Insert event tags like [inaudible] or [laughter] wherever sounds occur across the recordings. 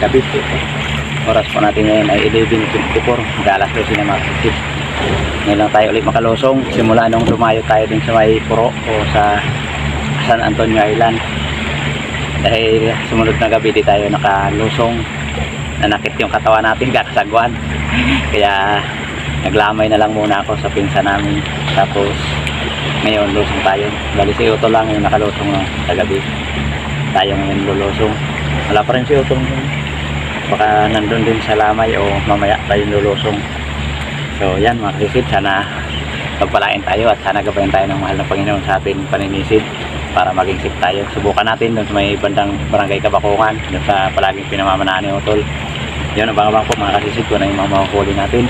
Magandang gabi. Oras po natin ngayon ay 11.54, dalas 12 na mga kasisid. Ngayon lang tayo ulit makalusong. Simula nung lumayo tayo din sa may Puro o sa San Antonio Island. Dahil sumunod na gabi di tayo nakalusong. Nanakit yung katawan natin, [laughs] kakasagwan. Kaya naglamay na lang muna ako sa pinsa namin. Tapos ngayon lusong tayo. Bali si Uto lang yung nakalusong no, sa gabi. Tayo ngayon lulusong. Wala pa rin si Uto. Baka nandun din sa lamay o mamaya tayo lulusong. So yan mga kasisid, sana pagpalain tayo at sana gabayan tayo ng mahal na Panginoon sa ating paninisid para maging safe tayo. Subukan natin doon sa may bandang barangay Kabakungan, doon sa palaging pinamamanaan ni Utol. Yun, abang-abang po mga kasisid ko na yung mga natin.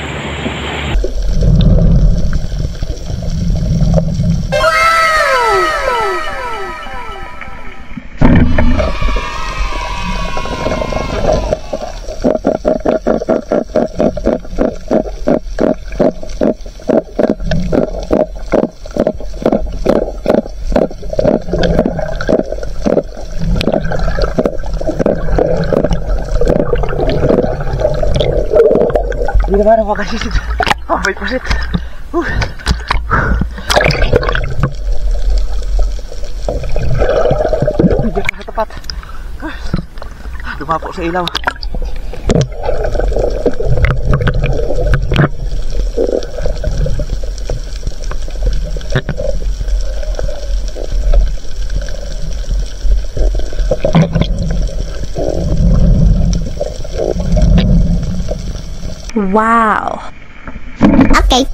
Hindi naman ako kasisid. Oh, wait po sit. Uh. Hindi pa sa tapat. Ah, Dumapo sa ilaw. Wow. Okay.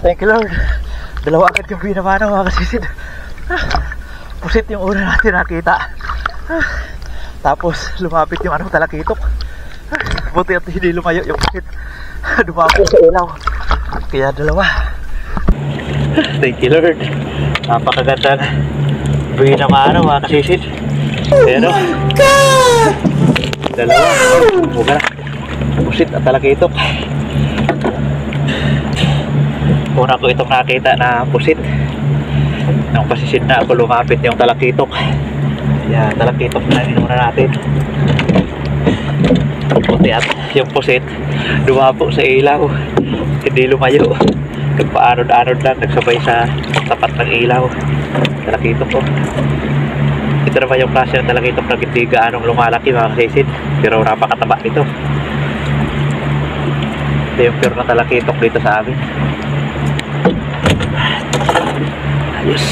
Thank you Lord. Dalawa agad yung binamana mga kasisid. Ah, Pusit yung una natin nakita. Ah, Tapos lumapit yung anong talakitok. Buti at hindi lumayo yung pusit. [laughs] Dumapo sa ilaw. Kaya dalawa. Thank you Lord. Napakaganda na. Binamana mga kasisid. Pero, dalawa. Buka na. Pusit at talakitok. Una ko itong nakita na pusit. Nung pasisid na ako lumapit yung talakitok. Kaya talakitok na inuna natin. Puti at yung pusit dumapo sa ilaw. Hindi lumayo. Nagpaanod-anod lang. Nagsabay sa tapat ng ilaw. Talakitok ko. Ito naman yung klase ng talakitok na hindi gaanong lumalaki mga kasisid. Pero napakataba nito. Ito yung pure na talakitok dito sa amin. Ayos.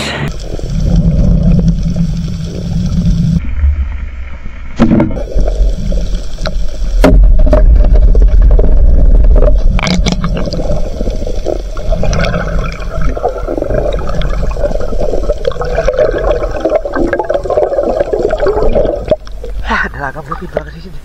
Ah, dalagang bukid ba kasi sini?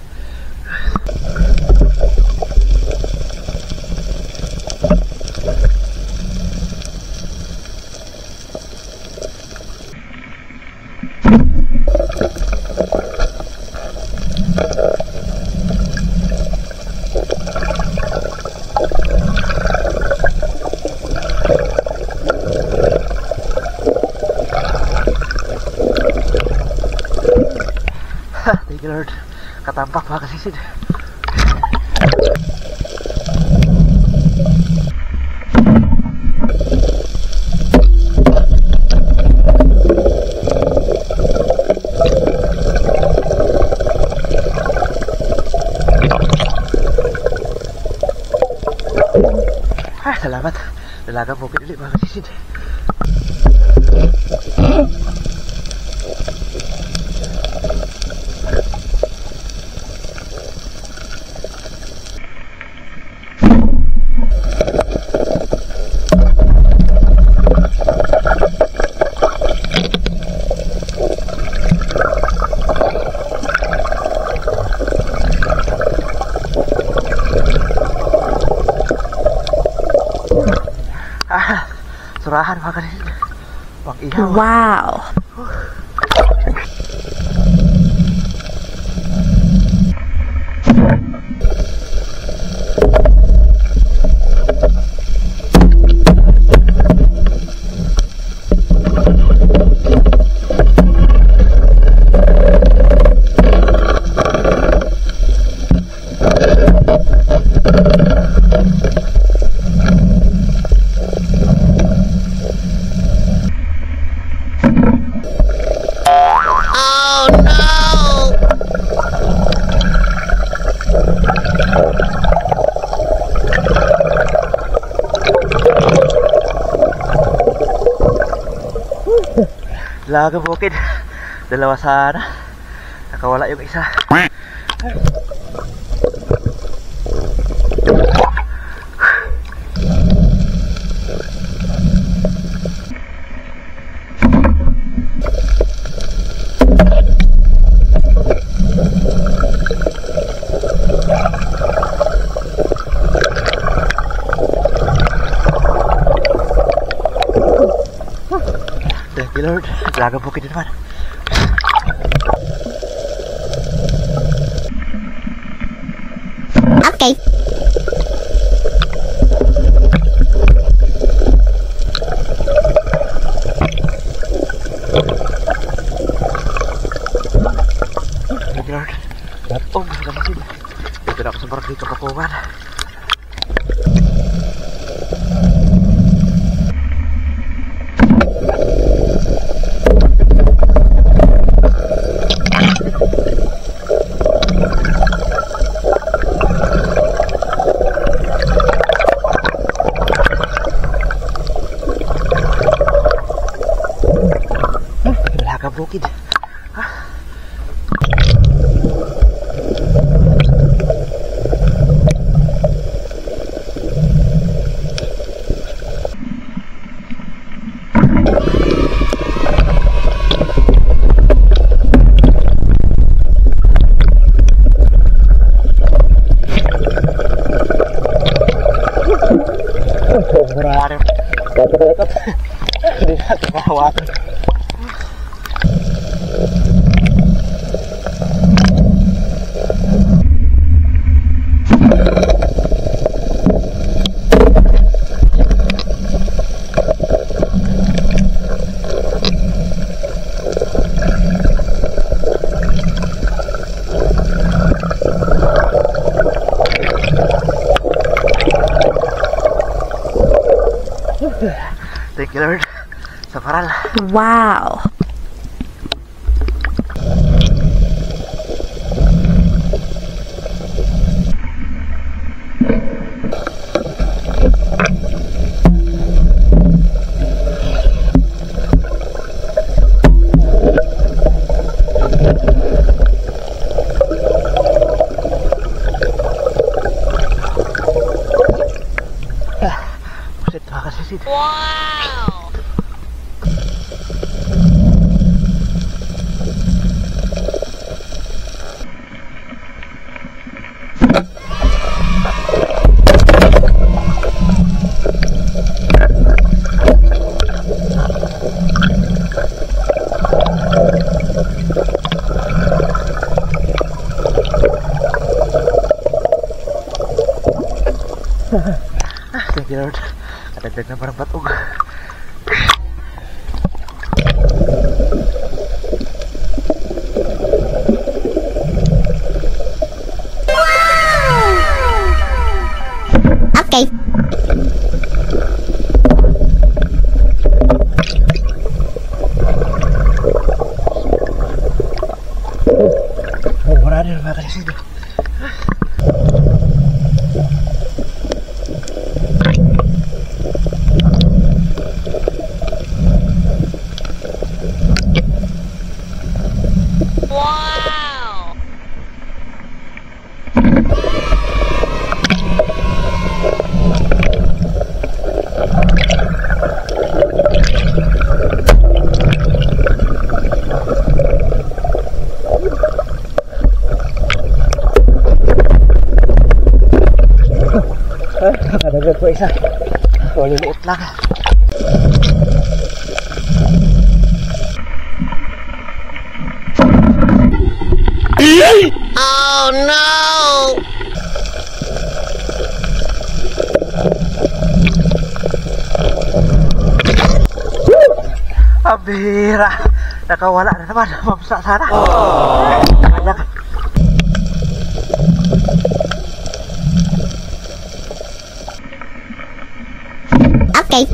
Ha, Thank you Lord. Katampak mga kasisid. Ah, salamat. Dalagang bukid ulit mga kasisid. Ah, Wow. Laga bukid. Dalawa sana. Nakawala yung isa. Thank you Lord. Laga bukid. Wow. Kadagdag na parang batog. Okay. Oh, marami na makasisid. Kadagdag Oh, Abira! Nakawala na naman. Mamsa sana. Oh. Kanya ka. Okay.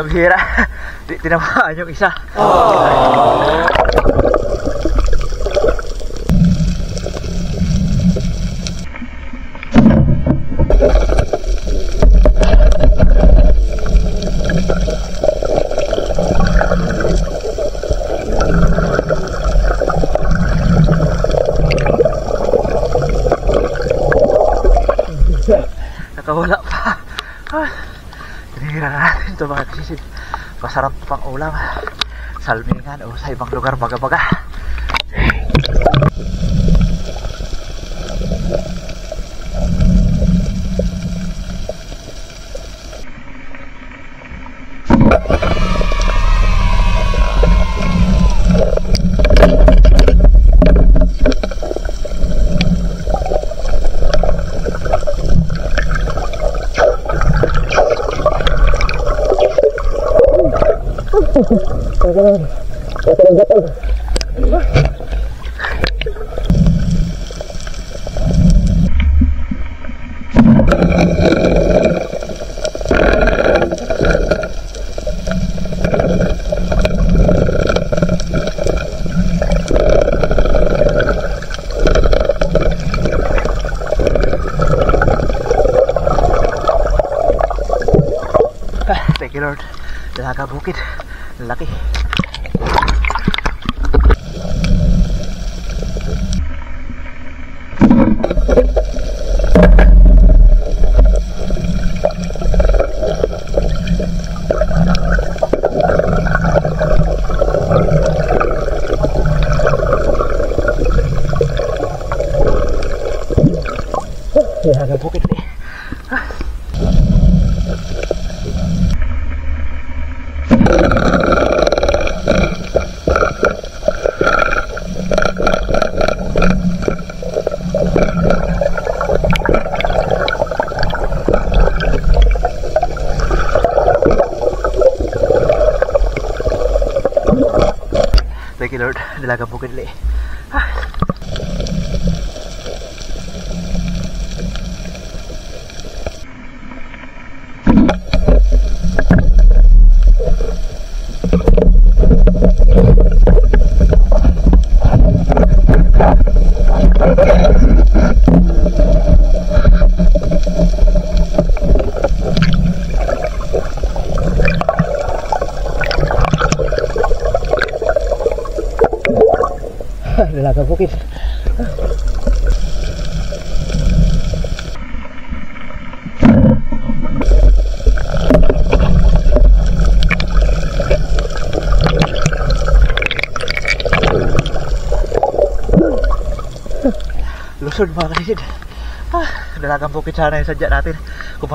Pambihira. [laughs] Di tinamaan yung isa. Nakawala pa. Ah, Tinira na natin ito mga kasisid. Masarap pang ulam. Salmingan o sa ibang lugar baga-baga. Ah, Thank you Lord. Dalaga bukid. Laki. Dalaga bukid ni. Thank you Lord. Dalaga bukid ni. Dalaga bukid. Lusod mga kanisid. Ah, dalagang bukid sana yung sadya natin. Kung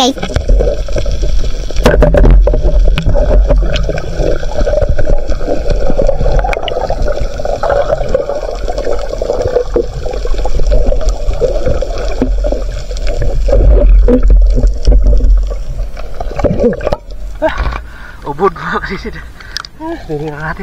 Okay. Ubod mga kasisid. Ah, Dili na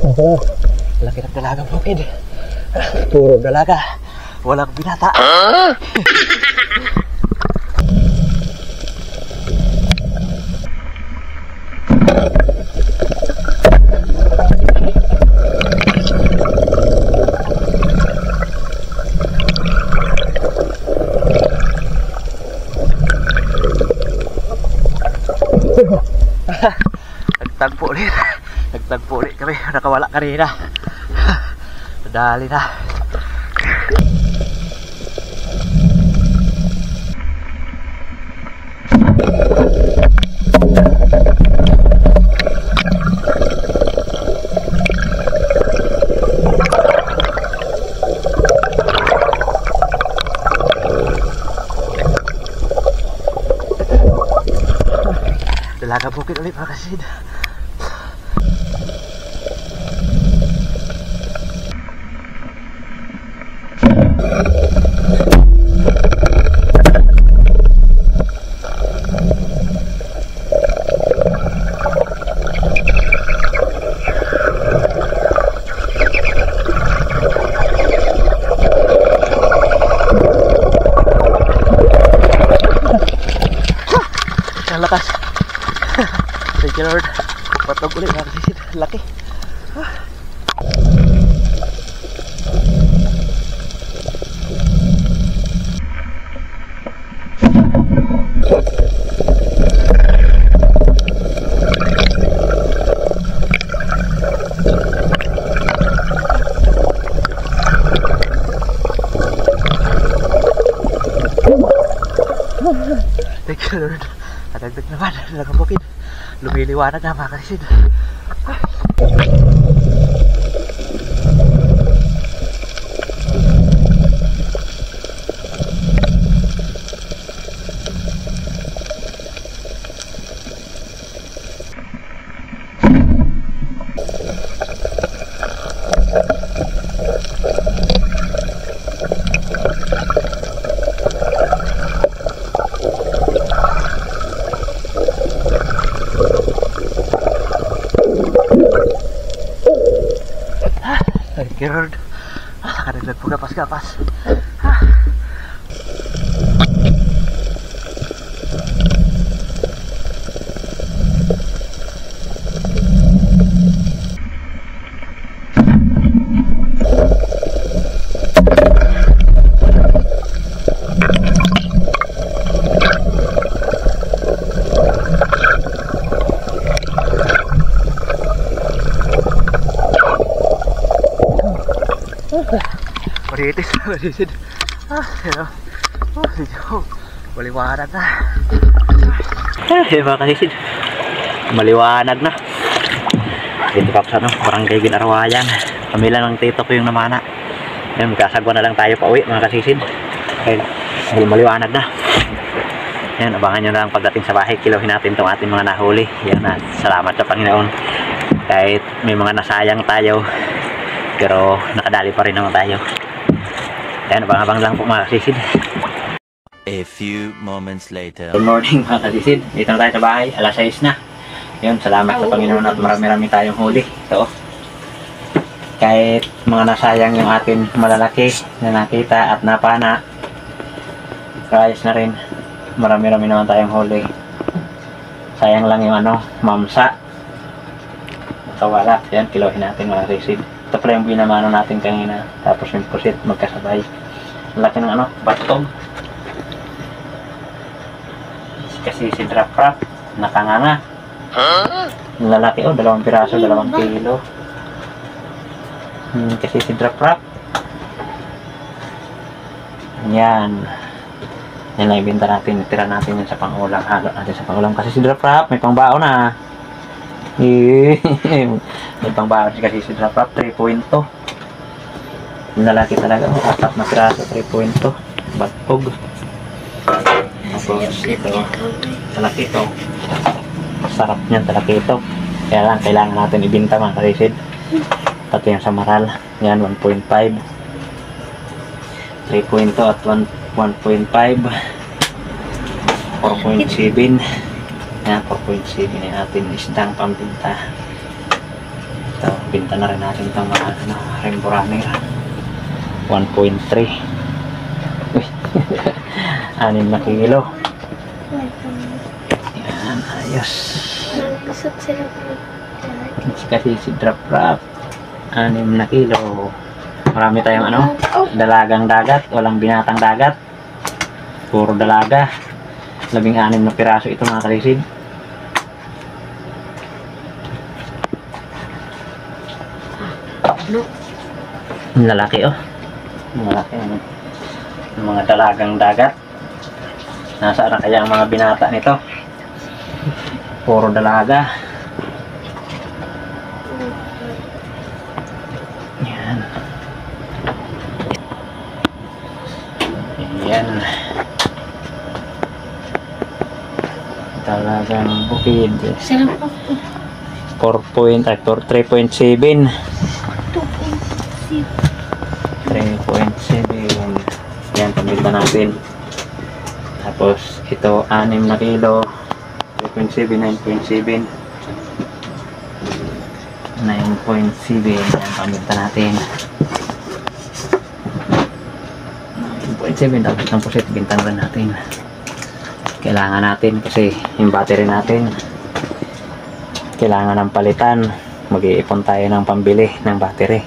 Laki ng dalaga mo, Pid. Puro dalaga. Walang binata. Huh? [laughs] Tagpo ulit. Nagtagpo ulit kami. Nakawala kanina. [laughs] Nadali na. Dalaga bukid ulit mga kasid. Nadagdag naman. [laughs] Dalagang bukid. Lumiliwanag na mga kasisid. Thank you Lord. Ah, Nakadagdag po kapas-kapas. Maritis, maritis. Ah, yun o. Oh, medyo maliwanag na. Eh, mga kasisid. Maliwanag na. Dito pa sa ano, barangay Ginarawayan. Pamila ng tito ko yung namana. Yan, magkasagwa na lang tayo pa uwi, mga kasisid. Dahil dahil maliwanag na. Yan, abangan nyo na lang pagdating sa bahay. Kilohin natin itong ating mga nahuli. Yan na, salamat sa Panginoon. Kahit may mga nasayang tayo, pero nakadali pa rin naman tayo. Yan, abang-abang lang po mga kasisid. A few moments later. Good morning mga kasisid. Dito na tayo sa bahay. Alas 6 na. Yun, salamat sa Panginoon at marami-rami tayong huli. Ito. Kahit mga nasayang yung atin malalaki na nakita at napana, ayos na rin. Marami-rami naman tayong huli. Sayang lang yung ano, mamsa. Kawala. Yan, kilohin natin mga kasisid. Ito pala yung binamano natin kanina. Tapos yung pusit magkasabay. Laki ng ano, batog. Kasi si Drop Rap, nakanganga. Ang lalaki oh, dalawang piraso, dalawang kilo. Hmm, kasi si Drop Rap. Yan. Yan lang ibenta natin, tira natin yan sa pangulam. Halo natin sa pangulam. Kasi si Drop Rap, may pangbaon na. [laughs] May pangbaon si kasi si Drop Rap, 3 point Yung lalaki talaga, oh, apat na piraso, 3 point Batog. Tapos ito, talaki ito. Sarap niyan, talaki ito. Kaya lang, kailangan natin ibinta mga karisid. Pati yung sa maral. Yan, 1.5. 3.2 at 1 1.5. 4.7. Yan, 4.7 yan natin isdang pambinta. Ito, binta na rin natin itong mga ano, runner. 1.3 [laughs] anim na kilo. Yan ayos. Kasi si drop wrap anim na kilo. Marami tayong ano? Dalagang dagat. Walang binatang dagat. Puro dalaga. Labing anim na piraso ito mga kalisig. Ah, lalaki oh mga, mga dalagang dagat. Nasaan na kaya ang mga binata nito? Puro dalaga. Yan. Yan. Talagang bukid. 4.3.7 yan pamilta natin. Tapos ito 6 na kilo. 3.7 9.7 9.7 yan natin. 9.7 tapos ng pusit bintang rin natin. Kailangan natin kasi yung battery natin. Kailangan ng palitan. Mag-iipon tayo ng pambili ng battery.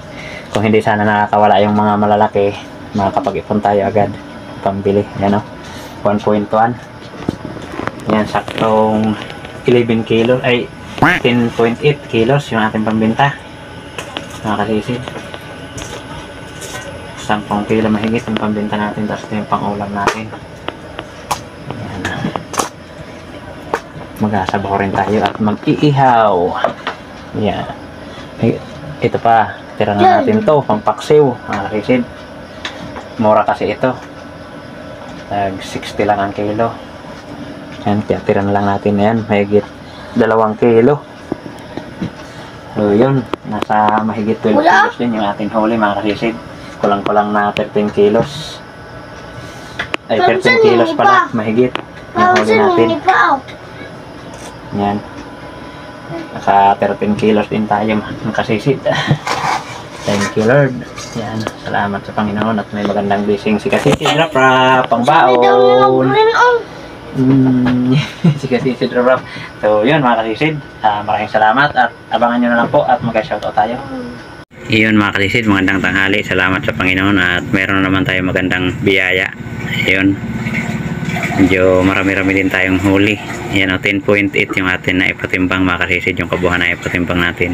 Kung hindi sana nakakawala yung mga malalaki makakapag-ipon tayo agad pambili. Yan o 1.1 yan saktong 11 kilos ay 10.8 kilos yung ating pambinta. Mga kasisid 10 kilo mahigit yung pambinta natin tapos ito yung pang-ulam natin. Yan. Mag-asabaw rin tayo at mag-iihaw. Yan. Ito pa. Tira na natin to pampaksiw mga mura kasi ito tag 60 lang ang kilo. Yan kaya tira na lang natin yan. Mahigit dalawang kilo. So yun. Nasa mahigit 12 Wala. kilos din yung ating huli mga kasisid kulang kulang na 13 kilos. Ay 13 Thompson, kilos pala. mahigit yung huli natin. out. yan. Naka 13 kilos din tayo mga kasisid [laughs] Thank you Lord. Yan, salamat sa Panginoon at may magandang blessing si Kasisi nila pangbaon. Mm, si [laughs] Kasisi Rap. So yun mga kasisid, ah, maraming salamat at abangan nyo na lang po at mag-shoutout tayo. Iyon mga kalisid, magandang tanghali. Salamat sa Panginoon at meron na naman tayo magandang biyaya. Ayun. Medyo marami-rami din tayong huli. Yan o, 10.8 yung atin na ipatimbang mga kalisid, yung kabuhan na ipatimbang natin.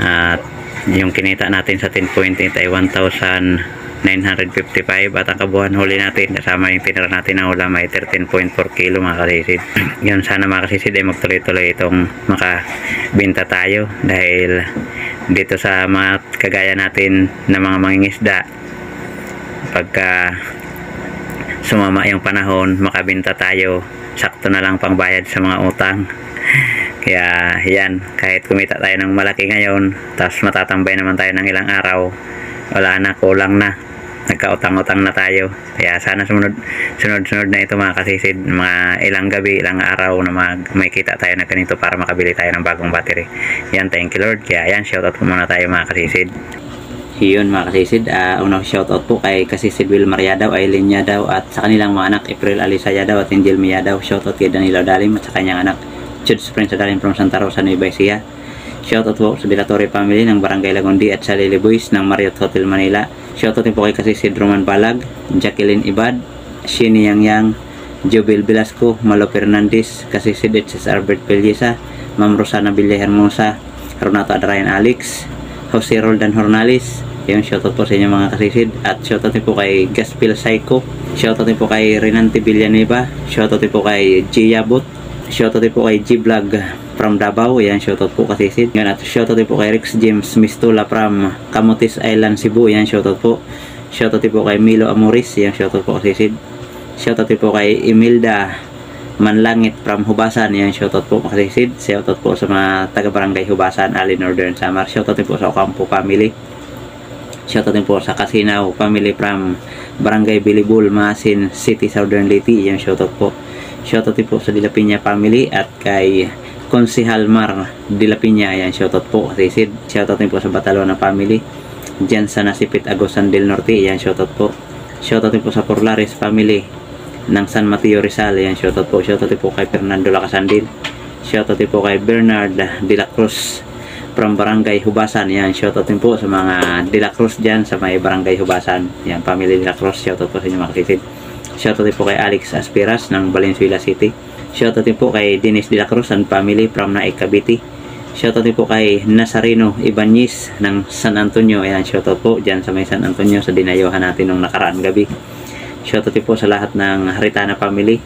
At yung kinita natin sa 10.8 ay 1,955 at ang kabuhan huli natin kasama yung tinira natin na ulam ay 13.4 kilo mga kasisid. [clears throat] Yun sana mga kasisid ay magtuloy-tuloy itong makabinta tayo dahil dito sa mga kagaya natin na mga mangingisda pagka sumama yung panahon makabinta tayo sakto na lang pangbayad sa mga utang [laughs] kaya yan kahit kumita tayo ng malaki ngayon tapos matatambay naman tayo ng ilang araw wala na kulang na. Nagkautang-utang na tayo. Kaya sana sumunod sunod-sunod na ito mga kasisid mga ilang gabi ilang araw na mag, may kita tayo na ganito para makabili tayo ng bagong battery. Yan thank you Lord. Kaya yan shoutout po muna tayo mga kasisid. Yun mga kasisid, uh, unang shoutout po kay kasisid Wilmar Yadaw, Aileen Yadaw at sa kanilang mga anak April Alisa Yadaw at Angel Mi Yadaw. Shoutout kay Danilo Dalim at sa kanyang anak Jude Prince Dalim from Santa Rosa, Nueva Ecija. Shoutout po sa Dilatorre family ng Barangay Lagundi at sa Lily Boys ng Marriott Hotel Manila. Shoutout din po kay kasisid Roman Balag, Jacqueline Ibad, Shini Yang Yang, Jovel Velasco, Malo Fernandez, kasisid Etsis Albert Pellisa, Ma'am Rosana Villa Hermosa, Renato Adrayan Alex, Jose Roldan Hornales, yung shoutout po sa inyo mga kasisid. At shoutout din po kay Gaspil Psycho. Shoutout din po kay Renante Villanueva. Shoutout din po kay Gia Bot shoutout din po kay G Vlog from Davao. Yan shoutout po kasisid yan at shoutout din po kay Rex James Mistula from Camotes Island Cebu. Yan shoutout po. Shoutout din po kay Milo Amoris. Yan shoutout po kasisid shoutout din po kay Imelda Manlangit from Hubasan. Yan shoutout po kasisid shoutout po sa mga taga barangay Hubasan Ali Northern Samar. Shoutout din po sa Ocampo family. Shoutout din po sa Casinaw family from Barangay Bilibul, Masin City, Southern Leyte. Yan shoutout po. Shoutout din po sa Dilapinya family at kay Konsihal Mar Dilapinya. Yan shoutout po. Sisid. Shoutout din po sa Batalona family. Diyan sa Nasipit Agosan del Norte. Yan shoutout po. Shoutout din po sa Porlares family ng San Mateo Rizal. Yan shoutout po. Shoutout din po kay Fernando Lacasandil. Shoutout din po kay Bernard De La Cruz from Barangay Hubasan. Yan, shoutout din po sa mga De La Cruz dyan sa may Barangay Hubasan. Yan, family De La Cruz. Shoutout po sa inyo mga kasisid. Shoutout din po kay Alex Aspiras ng Valenzuela City. Shoutout din po kay Dennis De La Cruz and family from Naik Cavite. Shoutout din po kay Nazareno Ibanez ng San Antonio. Ayan, shoutout po dyan sa may San Antonio sa dinayuhan natin nung nakaraan gabi. Shoutout din po sa lahat ng Haritana family.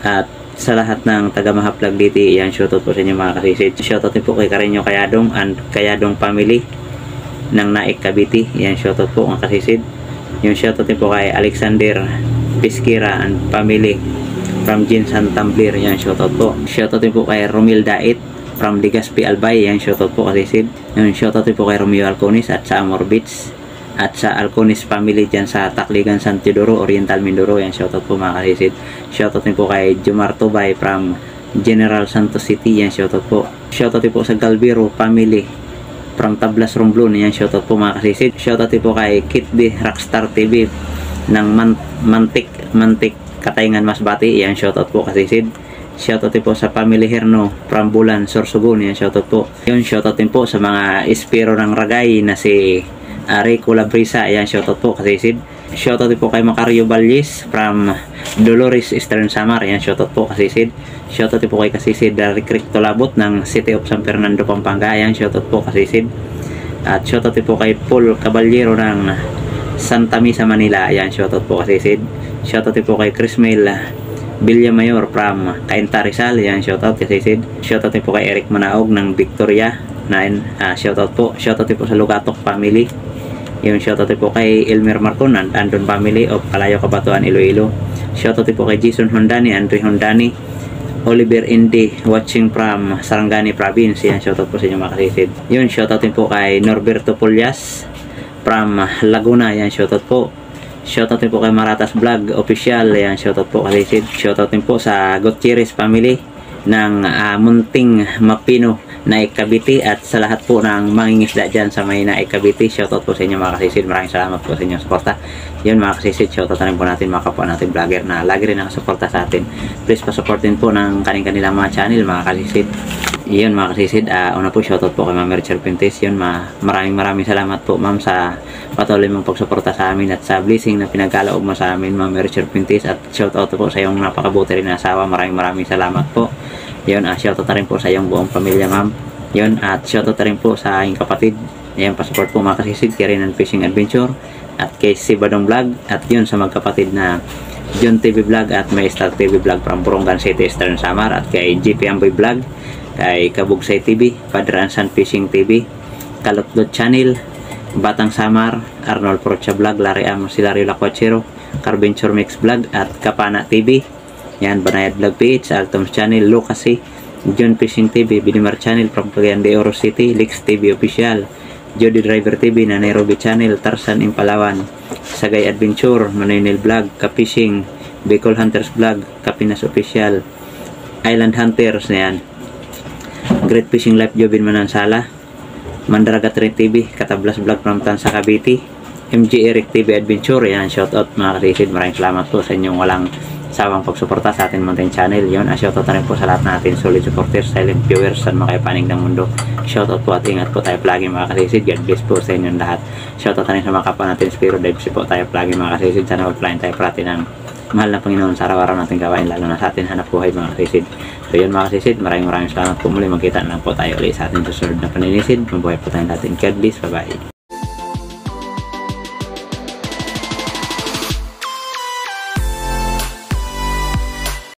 At sa lahat ng taga Mahaplag DT, ayan, shoutout po sa inyo mga kasisid. Shoutout din po kay Karenyo Kayadong and Kayadong family ng Naik Cavite. Ayan, shoutout po mga kasisid. Yung shoutout din po kay Alexander Pisquira and family from Jinsan Tumbler. Yan, shoutout po. Shoutout din po kay Romil Dait from Ligaspi Albay. Yan, shoutout po kasi Sid. Yung shoutout din po kay Romeo Alconis at sa Amor Beach at sa Alconis family dyan sa Takligan San Teodoro, Oriental Mindoro. Yan, shoutout po mga kasisid. Shoutout din po kay Jumar Tubay from General Santos City. Yan, shoutout po. Shoutout din po sa Galvero family from Tablas Romblon. Yan, shoutout po mga kasisid. Shoutout din po kay Kit B, Rockstar TV ng Man- Mantik, Mantik Katayngan Masbati. Yan, shoutout po kasisid. Shoutout din po sa Family Herno from Bulan, Sorsogon. Yan, shoutout po. Yun, shoutout din po sa mga espiro ng Ragay na si Ari Colabrisa. Yan, shoutout po kasisid. Shoutout din po kay Macario Valles from Dolores Eastern Samar. Yan, shoutout po kasisid. Shoutout din po kay kasisid Derek Rick Tolabot ng City of San Fernando, Pampanga. Yan, shoutout po kasisid. At shoutout din po kay Paul Caballero ng Santa Misa, Manila. Ayan, shoutout po kay Sid. Shoutout po kay Chris Mail Villamayor from Cainta Rizal. Ayan, shoutout kay Sid. Shoutout po kay Eric Manaog ng Victoria. Nine, ah, shoutout po. Shoutout po sa Lugatok family. Yung shoutout po kay Elmer Marcon and Andon family of Kalayo Kabatuan, Iloilo. Shoutout po kay Jason Hondani, Andre Hondani. Oliver Indy watching from Sarangani province. Yan, shoutout po sa inyo mga kasisid. Yun, shoutout din po kay Norberto Pulyas from Laguna. Yan, shoutout po. Shoutout din po kay Maratas Vlog Official. Yan, shoutout po kasisid. Shoutout din po sa Gutierrez family ng ah, Munting Mapino na Cavite at sa lahat po ng mangingisda dyan sa may na Cavite shoutout po sa inyo mga kasisid. Maraming salamat po sa inyong suporta. Yun mga kasisid shoutout na rin po natin mga kapwa natin vlogger na lagi rin nakasuporta sa atin. Please pasuportin po ng kanilang mga channel mga kasisid. Yun mga kasisid ah, una po shoutout po kay Ma'am Richard Pintes. Yun ma maraming maraming salamat po ma'am sa patuloy mong pagsuporta sa amin at sa blessing na pinagkaloob mo sa amin Ma'am Richard Pintes. At shoutout po sa iyong napakabuti rin na asawa. Maraming maraming salamat po yun, uh, shoutout na rin po sa iyong buong pamilya, ma'am. Yun, at shoutout na rin po sa aking kapatid. Yan, passport po mga kasisid, Karen and Fishing Adventure. At kay si Badong Vlog. At yun sa magkapatid na John TV Vlog at May Star TV Vlog from Burungan City, Eastern Samar. At kay GP Amboy Vlog. Kay Kabugsay TV, Padre Ansan Fishing TV, Kalutlot Channel, Batang Samar, Arnold Procha Vlog, Larry Am, Silario Lacuachero, Carventure Mix Vlog, at Kapana TV. Yan, Banayad Vlog PH, Altoms Channel, Lucasy, John Fishing TV, Binimar Channel from Cagayan de Oro City, Lix TV Official, Jody Driver TV na Nairobi Channel, Tarsan Impalawan, Sagay Adventure, Manoynil Vlog, Kapishing, Bicol Hunters Vlog, Kapinas Official, Island Hunters na yan, Great Fishing Life Jobin Manansala, Mandaragat Rin TV, Katablas Vlog from Tansa Cavite, MG Eric TV Adventure, yan, shout out mga kasisid, maraming salamat po sa inyong walang sawang pagsuporta sa ating mountain channel. Yun, ah, shoutout na rin po sa lahat natin solid supporters, silent viewers, saan makapanig ng mundo. Shoutout po at ingat po tayo palagi mga kasisid. God bless po sa inyong lahat. Shoutout na rin sa mga kapwa natin Spiro Dives po tayo palagi mga kasisid. Sana mag-flying tayo parati ng mahal na Panginoon sa araw-araw natin gawain, lalo na sa atin hanap buhay mga kasisid. So yun mga kasisid, maraming maraming salamat po muli. Magkita na lang po tayo ulit sa ating susunod na paninisid. Mabuhay po tayong natin. God bless. Bye-bye.